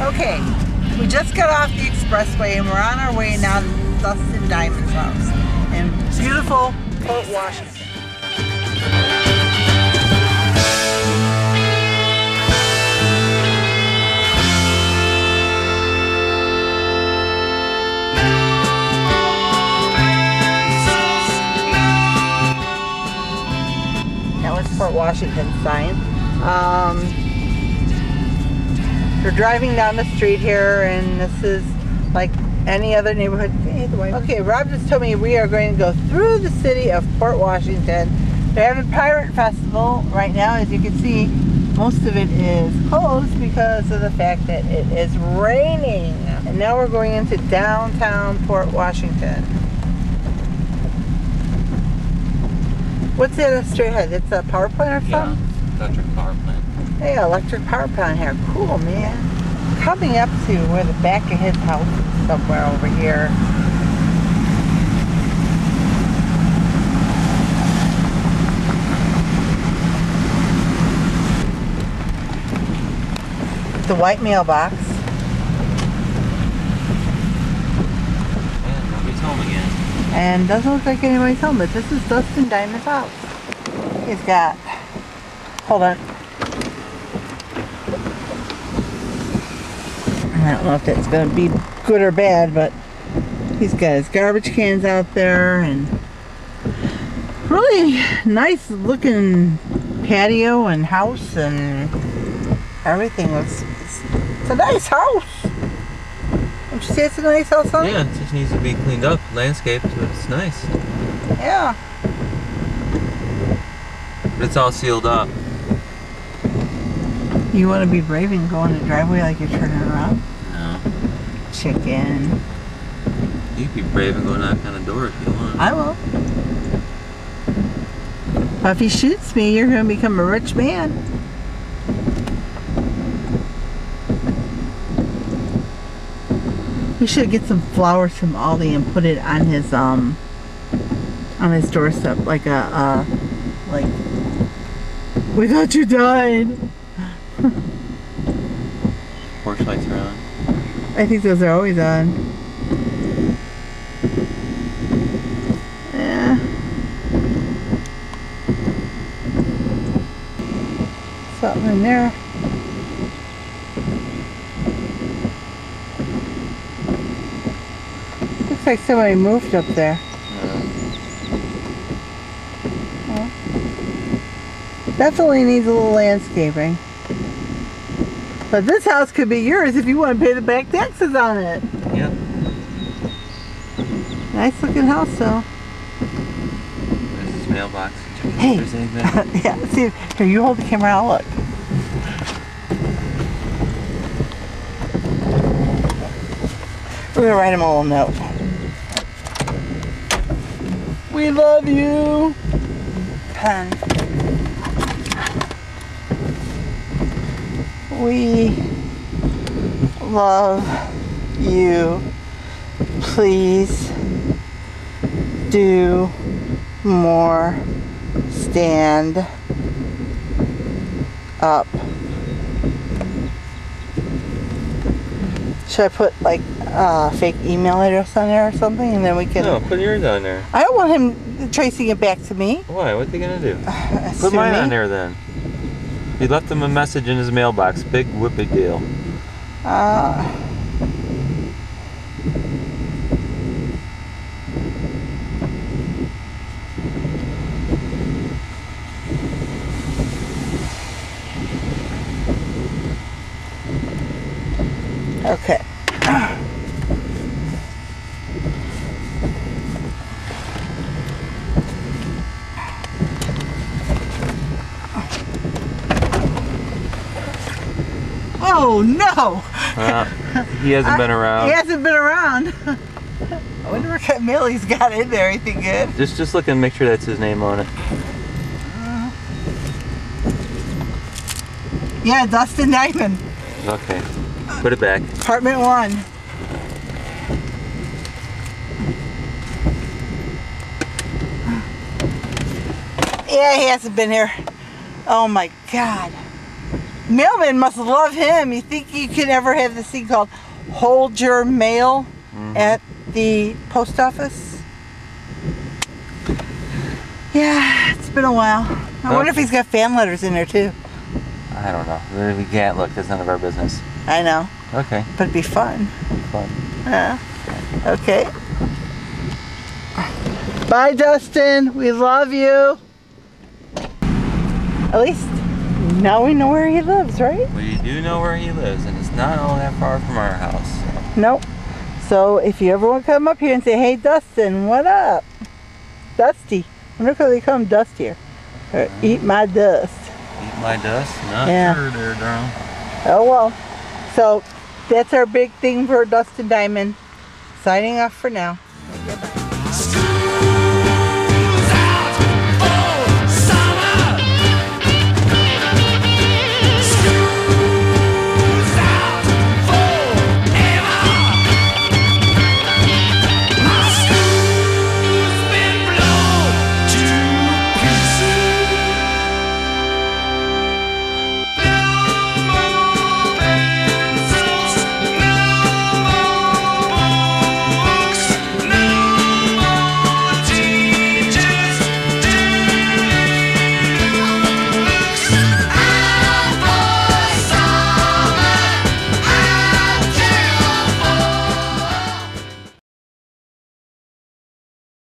Okay, we just got off the expressway and we're on our way now to Dustin Diamond's house in beautiful Port Washington. Washington sign. Um, we're driving down the street here and this is like any other neighborhood. Okay, Rob just told me we are going to go through the city of Port Washington. They're having Pirate Festival right now. As you can see, most of it is closed because of the fact that it is raining. And now we're going into downtown Port Washington. What's that straight ahead? It's a power plant or something? Yeah, electric power plant. Hey, electric power plant here. Cool, man. Coming up to where the back of his house is somewhere over here. The white mailbox. Yeah, nobody's home again. And doesn't look like anybody's home, but this is Dustin Diamond's house. He's got, hold on. I don't know if that's going to be good or bad, but he's got his garbage cans out there and really nice looking patio and house and everything was, it's a nice house. Don't you say it's a nice house? Yeah, it just needs to be cleaned up, landscaped, but it's nice. Yeah. But it's all sealed up. You want to be brave and go in the driveway like you're turning around? No. Chicken. You can be brave and go knock on the door if you want. I will. But if he shoots me, you're going to become a rich man. We should get some flowers from Aldi and put it on his um on his doorstep like a uh like we thought you died. Porch lights are on. I think those are always on. Yeah. Something in there. Like somebody moved up there. Definitely needs a little landscaping. But this house could be yours if you want to pay the back taxes on it. Yep. Nice looking house though. There's his mailbox. Check it out Hey. there's anything. yeah, see, here you hold the camera, I'll look. We're gonna write him a little note. We love you. Pen. We love you. Please do more stand up. Should I put like a fake email address on there or something and then we can. No, put yours on there. I don't want him tracing it back to me. Why? What's he gonna do? Sue Put mine me. on there then. He left him a message in his mailbox. Big whoopee deal. Uh, okay. Oh no! Uh, he hasn't been around. He hasn't been around. I wonder what kind of mail he's got in there. Anything good? Just just look and make sure that's his name on it. Yeah, Dustin Diamond, Okay. Put it back. Apartment one. Yeah, he hasn't been here. Oh my God. Mailman must love him. You think you could ever have this thing called hold your mail mm -hmm. at the post office? Yeah, it's been a while. I nope. wonder if he's got fan letters in there too. I don't know. We can't look. That's none of our business. I know, Okay. but it'd be fun. Fun. Yeah. Okay. Bye, Dustin. We love you. At least now we know where he lives, right? We do know where he lives, and it's not all that far from our house. Nope. So if you ever want to come up here and say, hey, Dustin, what up? Dusty. I wonder if they call him Dusty here. Or eat my dust. Eat my dust? Not Yeah. sure there, Darrell. Oh, well. So that's our big thing for Dustin Diamond. Signing off for now.